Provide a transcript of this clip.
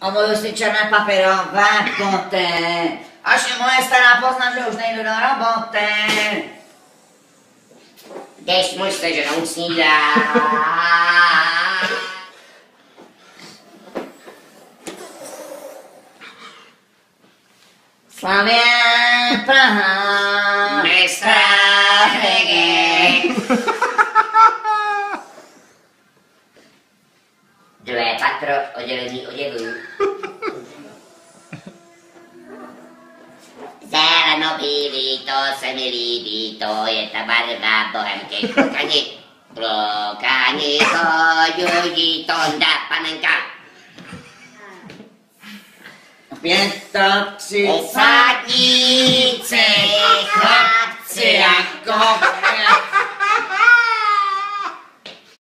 A moju si černé papírové boty. Až je moje stará pozná, že už nejdu do roboty. Když muž se ženou snídá. Slavě Praha. Mistra Hege. Druhé patro oddělení oděvů. Zeleno-bílý, to se mi líbí, to je ta barva bohemky. Klukani, klukani, hojují, tonda, panenka. Pětotřicátníci, chlapci jako